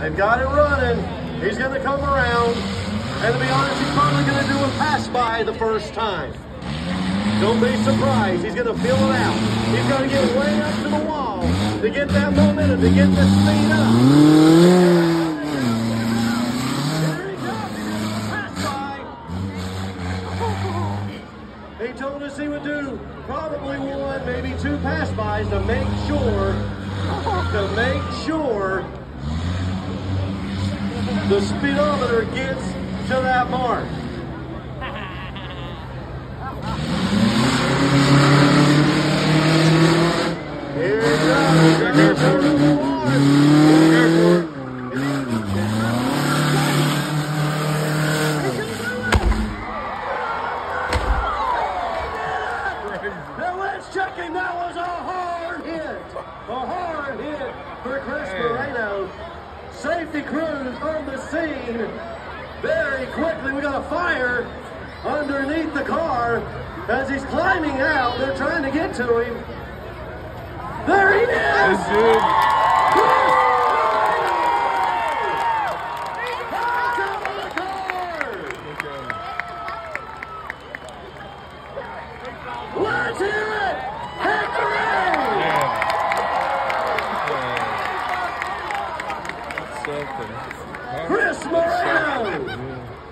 They've got it running. He's going to come around. And to be honest, he's probably going to do a pass by the first time. Don't be surprised. He's going to feel it out. He's going to get way up to the wall to get that momentum, to get the speed up. Here he pass by. He told us he would do probably one, maybe two pass bys to make sure, to make sure the speedometer gets to that mark. Here. Here comes the one. Now let's check him. That was a hard hit. A hard hit for Chris Moreno. Safety crews on the scene. Very quickly, we got a fire underneath the car as he's climbing out. They're trying to get to him. There he is! Let's hear it! Chris Moreno!